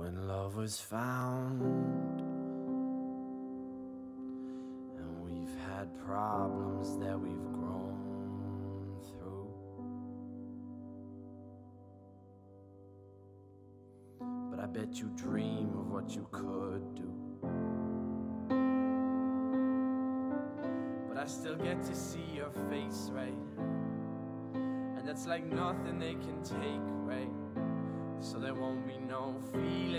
when love was found. And we've had problems that we've grown through. But I bet you dream of what you could do. But I still get to see your face, right? And that's like nothing they can take, right? So there won't be no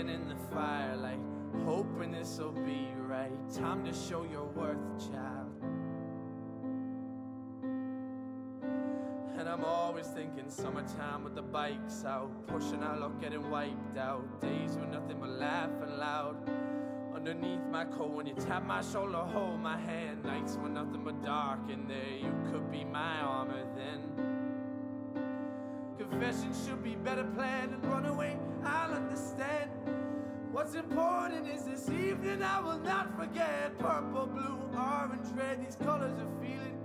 in the firelight. Hoping this'll be right. Time to show your worth, child. And I'm always thinking summertime with the bikes out. Pushing our luck, getting wiped out. Days with nothing but laughing loud. Underneath my coat, when you tap my shoulder, hold my hand. Nights when nothing but dark in there. You could be my armor then. Confession should be better planned and run away. What's important is this evening I will not forget. Purple, blue, orange, red, these colors of feeling.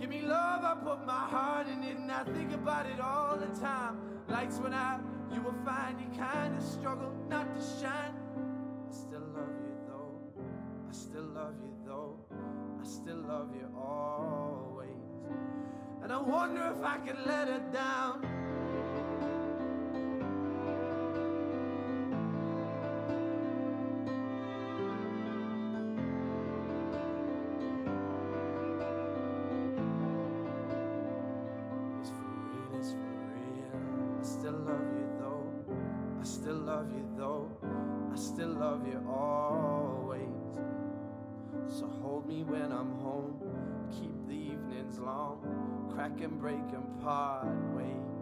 Give me love, I put my heart in it, and I think about it all the time. Lights went out, you will find you kinda struggle not to shine. I still love you though, I still love you though, I still love you always. And I wonder if I can let her down. Love you though. I still love you always. So hold me when I'm home. Keep the evenings long. Crack and break and part ways.